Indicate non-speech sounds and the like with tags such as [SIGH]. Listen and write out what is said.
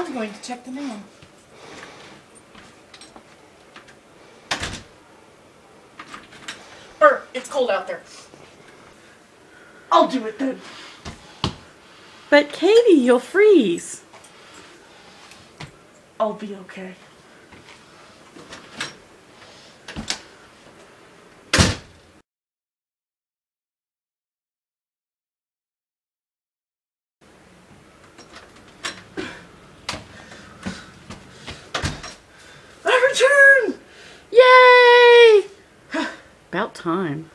I'm going to check the mail. Bert, it's cold out there. I'll do it then. But Katie, you'll freeze. I'll be okay. Return! Yay! [SIGHS] About time.